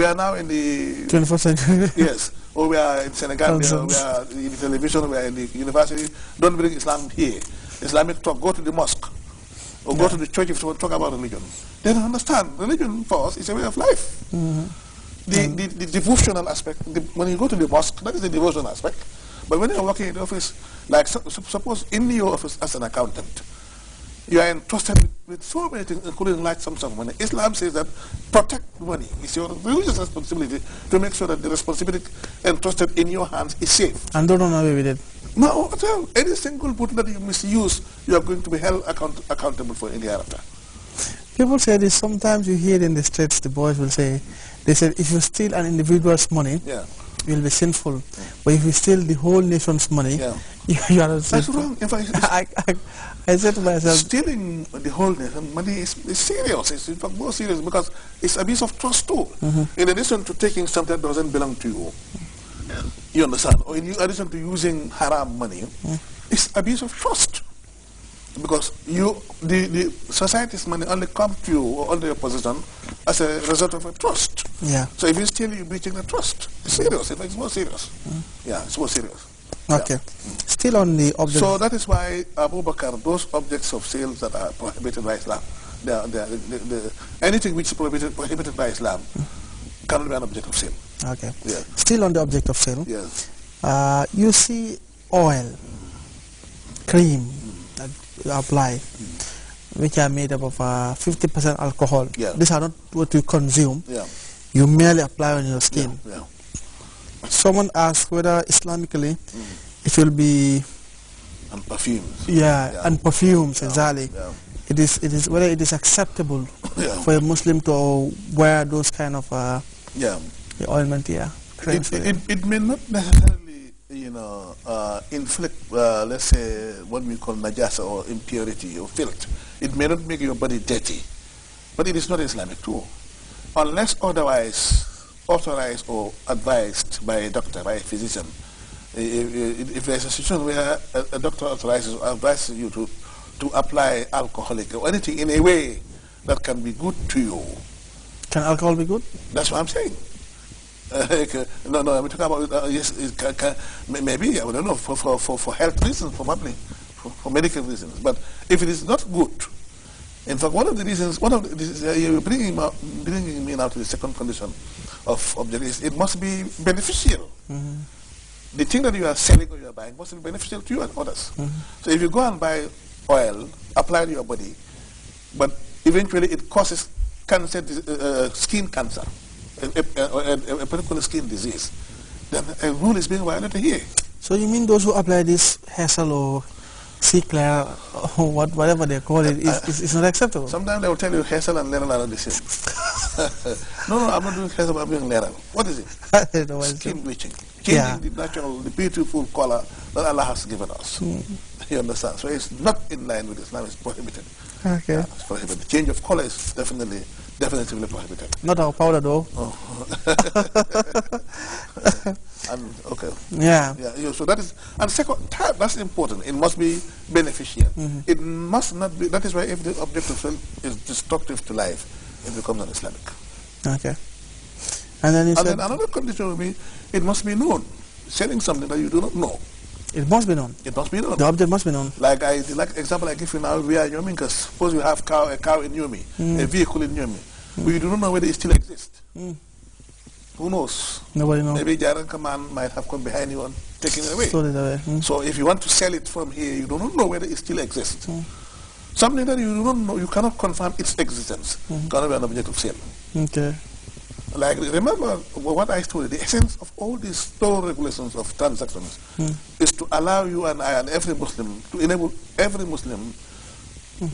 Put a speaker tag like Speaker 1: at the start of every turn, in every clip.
Speaker 1: We are now in the
Speaker 2: 21st century.
Speaker 1: yes, or we are in Senegal, we are, we are in the television, we are in the university. Don't bring Islam here. Islamic talk. Go to the mosque or yeah. go to the church if you want to talk about religion. They don't understand. Religion for us is a way of life. Mm -hmm. the, the, the, devotional aspect, the, when you go to the mosque, that is the devotional aspect. But when you're working in the office, like so, suppose in your office as an accountant, you are entrusted with, with so many things, including large sums of money. Islam says that protect money. It's your religious responsibility to make sure that the responsibility entrusted in your hands is safe.
Speaker 2: And don't run away with it.
Speaker 1: No, any single put that you misuse, you are going to be held account accountable for in the hereafter.
Speaker 2: People say this, sometimes you hear in the streets, the boys will say, they said if you steal an individual's money, yeah. you'll be sinful. Yeah. But if you steal the whole nation's money, yeah. You, you, are.
Speaker 1: That's wrong. In fact,
Speaker 2: I, I, I, said to myself...
Speaker 1: Stealing the whole nation money is, is serious. It's in fact more serious because it's abuse of trust too. Mm -hmm. In addition to taking something that doesn't belong to you, you understand? Or in addition to using haram money, mm. it's abuse of trust because you the, the society's money only comes to you or under your possession as a result of a trust.
Speaker 2: Yeah.
Speaker 1: So if you steal, you're breaching the trust. It's serious. It's more serious. Mm. Yeah, it's more serious.
Speaker 2: Okay. Yeah. Still on the object.
Speaker 1: So that is why Abu Bakr, those objects of sales that are prohibited by Islam, they are, they are, they, anything which is prohibited, prohibited by Islam mm. cannot be an object of sale.
Speaker 2: Okay. Yeah. Still on the object of sale.
Speaker 1: Yes.
Speaker 2: Uh, you see oil, cream, mm. that you apply, which are made up of 50% uh, alcohol.
Speaker 1: Yeah.
Speaker 2: These are not what you consume.
Speaker 1: Yeah.
Speaker 2: You merely apply on your skin.
Speaker 1: Yeah. Yeah.
Speaker 2: Someone asked whether Islamically mm. it will be...
Speaker 1: And perfumes.
Speaker 2: Yeah, yeah. and perfumes, exactly. It is, it is whether it is acceptable for a Muslim to wear those kind of uh,
Speaker 1: yeah.
Speaker 2: ointment, yeah.
Speaker 1: It, it, it, may not necessarily you know, uh, inflict, uh, let's say, what we call najasa or impurity or filth. It may not make your body dirty, but it is not Islamic too. Unless otherwise authorized or advised by a doctor, by a physician. If, if there's a situation where a, a doctor authorizes or advises you to, to apply alcoholic or anything in a way that can be good to you.
Speaker 2: Can alcohol be good?
Speaker 1: That's what I'm saying. no, no, I'm talking about, uh, yes, can, can, maybe, I don't know, for, for, for, for health reasons, probably, for, for medical reasons. But if it is not good, in fact, one of the reasons, one of the, uh, you're bringing, bringing me now to the second condition of object is it must be beneficial. Mm -hmm. The thing that you are selling or you are buying must be beneficial to you and others. Mm -hmm. So if you go and buy oil, apply to your body, but eventually it causes cancer, uh, uh skin cancer, a, a, a, particular skin disease, then a rule is being violated here.
Speaker 2: So you mean those who apply this hassle or C-Clear or what, whatever they call it, is, is, is not acceptable?
Speaker 1: Sometimes they will tell you hassle and are the same. No, no, I'm not doing hassle, I'm doing Leral. What is it? Skin bleaching. Changing yeah. the natural, the beautiful color that Allah has given us. Mm. You understand? So it's not in line with Islam, it's prohibited.
Speaker 2: Okay. Yeah,
Speaker 1: it's prohibited. Change of color is definitely Definitely prohibited.
Speaker 2: Not our powder though.
Speaker 1: Oh. and, okay.
Speaker 2: Yeah.
Speaker 1: Yeah. So that is, and second, that's important. It must be beneficial. Mm -hmm. It must not be. That is why if the object of is destructive to life, it becomes un-Islamic.
Speaker 2: Okay. And then,
Speaker 1: and then another condition would be it must be known. Selling something that you do not know.
Speaker 2: It must be known.
Speaker 1: It must be known.
Speaker 2: The object must be known.
Speaker 1: Like I, like example I give you now, we are in Yomi, because suppose you have cow, a cow in Yomi, mm. a vehicle in Yomi. We do not know whether it still exists. Mm. Who knows?
Speaker 2: Nobody knows.
Speaker 1: Maybe Jaran Kaman might have come behind you and taken it away.
Speaker 2: Sold it away. Mm.
Speaker 1: So if you want to sell it from here, you do not know whether it still exists. Something that you do not know, you cannot confirm its existence. Mm. Cannot be an object of sale.
Speaker 2: Okay.
Speaker 1: Like, remember what I told you, the essence of all these store regulations of transactions mm. is to allow you and I and every Muslim, to enable every Muslim mm.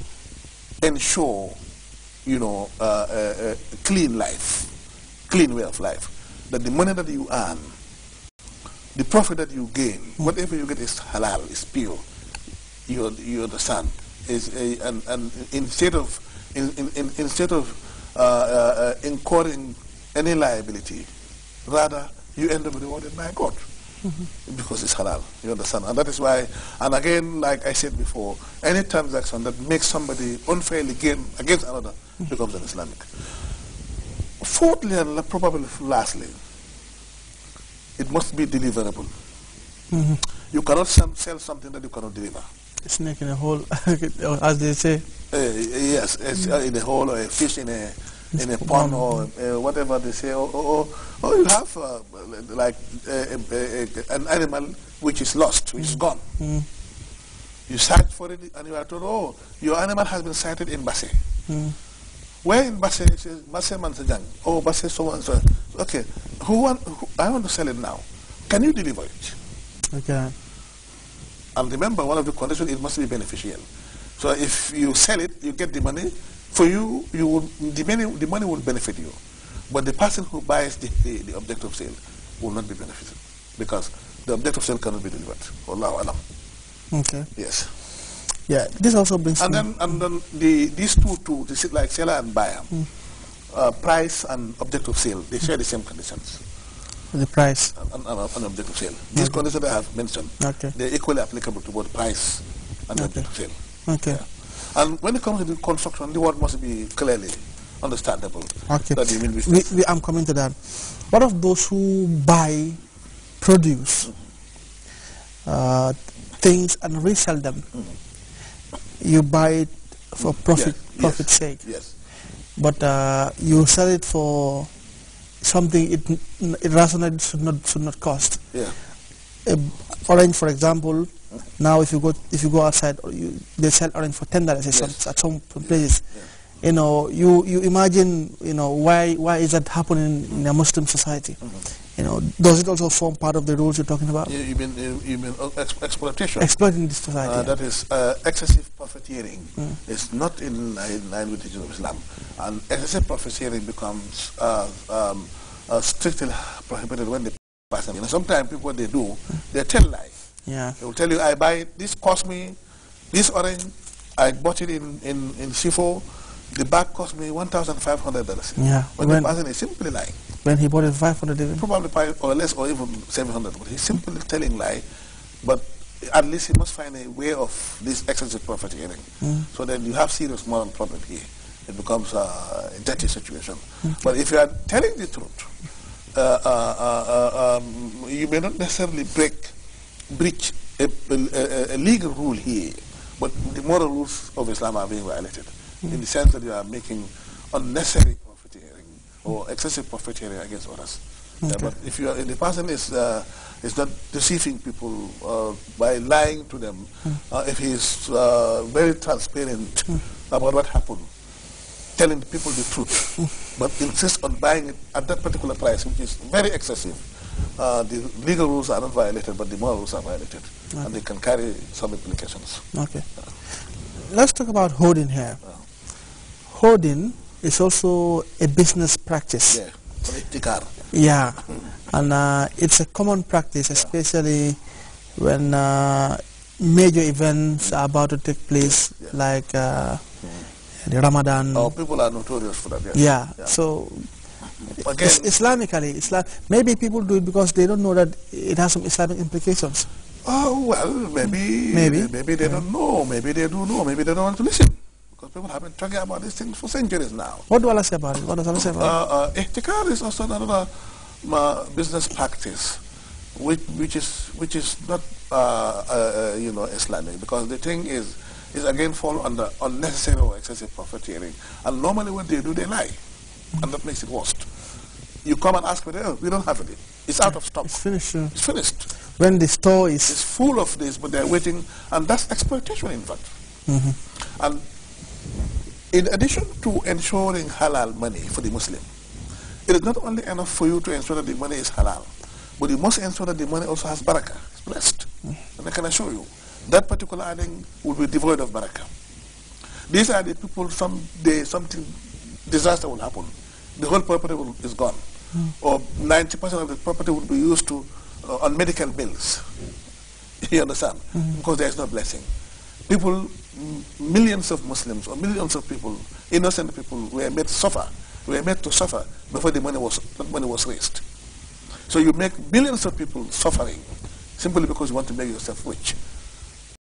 Speaker 1: ensure you know, uh, a, a clean life, clean way of life. That the money that you earn, the profit that you gain, whatever you get is halal, is pure. You, you understand? Is a, and, and instead of in, in, instead of uh, uh, incurring any liability, rather you end up rewarded by God. Mm -hmm. because it's halal. You understand? And that is why, and again, like I said before, any transaction that makes somebody unfairly gain against another becomes an Islamic. fourthly and probably lastly, it must be deliverable. Mm -hmm. You cannot sell something that you cannot deliver.
Speaker 2: Snake in a hole, as they say.
Speaker 1: Uh, yes, uh, in a hole or a fish in a in a pond or uh, whatever they say, or, or, or you have uh, like an animal which is lost, which is gone. Mm. You search for it and you are told, oh, your animal has been sighted in Basse. Mm. Where in Basse? It says Basse Mansajang. Oh, Basse so and so. Okay, who want, who, I want to sell it now. Can you deliver it?
Speaker 2: Okay.
Speaker 1: And remember, one of the conditions, it must be beneficial. So if you sell it, you get the money. For you, you will, the, money, the money will benefit you. But the person who buys the, the, the object of sale will not be benefited because the object of sale cannot be delivered. Allahu alam.
Speaker 2: Okay.
Speaker 1: Yes.
Speaker 2: Yeah, this also brings.
Speaker 1: And then, and then the these two, two, like seller and buyer, mm. uh, price and object of sale, they share the same conditions.
Speaker 2: The price
Speaker 1: and, and, and object of sale. These okay. conditions I have mentioned,
Speaker 2: okay.
Speaker 1: they're equally applicable to both price and
Speaker 2: okay.
Speaker 1: object of sale.
Speaker 2: Okay. Yeah.
Speaker 1: And when it comes to the construction, the word must be clearly understandable.
Speaker 2: Okay. That you mean we, we, I'm coming to that. What of those who buy produce? Mm -hmm. uh, things and resell them. Mm -hmm. You buy it for profit yes, profit
Speaker 1: yes,
Speaker 2: sake.
Speaker 1: Yes.
Speaker 2: But uh, you sell it for something it, it rationally should not should not cost.
Speaker 1: Yeah.
Speaker 2: orange, for example, now if you go if you go outside, you, they sell orange for ten dollars yes. at some places. Yeah you know, you, you imagine, you know, why, why is that happening in a Muslim society? Mm -hmm. You know, does it also form part of the rules you're talking about?
Speaker 1: You, mean, you, mean uh, ex exploitation?
Speaker 2: Exploiting this society. Uh,
Speaker 1: that is uh, excessive profiteering. Mm. It's not in, in line with the teaching of Islam. And excessive profiteering becomes uh, um, uh, strictly prohibited when they pass them. You know, sometimes people, what they do, they tell lies.
Speaker 2: Yeah.
Speaker 1: They will tell you, I buy this cost me, this orange, I bought it in, in, in Sifo, the bag cost me $1,500.
Speaker 2: Yeah.
Speaker 1: When, when the person is simply lying.
Speaker 2: When he bought it 500 even?
Speaker 1: Probably five or less or even 700 but he's simply telling lie. But at least he must find a way of this excessive profiteering. Mm. So then you have serious moral problem here. It becomes a dirty situation. But if you are telling the truth, uh, uh, uh, uh um, you may not necessarily break, breach a, a, a, legal rule here, but the moral rules of Islam are being violated mm. in the sense that you are making unnecessary profiteering or excessive profiteering against others. Okay. Uh, but if you are, if the person is uh, is not deceiving people uh, by lying to them, mm. if he is uh, very transparent mm. about what happened, telling the people the truth, but insist on buying it at that particular price, which is very excessive, uh, the legal rules are not violated, but the moral rules are violated, okay. and they can carry some implications.
Speaker 2: Okay. Let's talk about hoarding here hoarding is also a business practice.
Speaker 1: Yeah,
Speaker 2: yeah. and uh, it's a common practice, especially when uh, major events are about to take place, yeah. like uh, mm. The Ramadan.
Speaker 1: Oh, people are notorious for that.
Speaker 2: Yes. Yeah. yeah. So. Again, Islamically, Islam, maybe people do it because they don't know that it has some Islamic implications.
Speaker 1: Oh well, maybe
Speaker 2: maybe
Speaker 1: maybe they yeah. don't know. Maybe they do know. Maybe they don't want to listen. Because people have been talking about these things for centuries now.
Speaker 2: What do Allah say about it? What does Allah say about
Speaker 1: it? Uh, uh, is also another uh, business practice, which, which is which is not uh, uh, uh, you know Islamic because the thing is is again fall under unnecessary or excessive profiteering. And normally when they do, they lie, and that makes it worse. You come and ask me, oh, we don't have it. It's out of stock.
Speaker 2: It's finished.
Speaker 1: It's finished.
Speaker 2: When the store is...
Speaker 1: It's full of this, but they're waiting, and that's exploitation, in fact.
Speaker 2: Mm -hmm.
Speaker 1: And in addition to ensuring halal money for the Muslim, it is not only enough for you to ensure that the money is halal, but you must ensure that the money also has barakah, it's blessed. Mm. And I can assure you, that particular earning will be devoid of barakah. These are the people, someday something, disaster will happen. The whole property will, is gone. Mm. Or 90% of the property will be used to, uh, on medical bills. you understand? Mm. Because there is no blessing. People millions of Muslims or millions of people, innocent people, were made to suffer, were made to suffer before the money was, money was raised. So you make billions of people suffering simply because you want to make yourself rich.